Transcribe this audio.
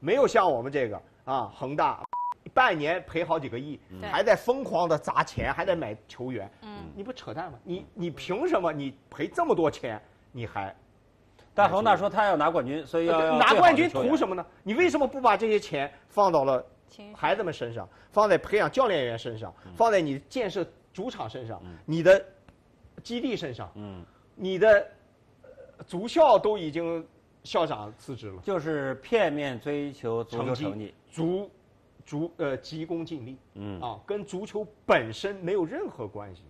没有像我们这个啊，恒大半年赔好几个亿，还在疯狂的砸钱，还在买球员，嗯，你不扯淡吗？你你凭什么你赔这么多钱，你还？但恒大说他要拿冠军，所以要拿冠军图什么呢？你为什么不把这些钱放到了孩子们身上，放在培养教练员身上，放在你建设主场身上，你的基地身上？嗯，你的足校都已经校长辞职了，就是片面追求足球成绩，足足呃急功近利，嗯。啊，跟足球本身没有任何关系。